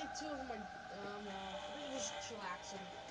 think two of them are, um, uh, I think it was chillaxing.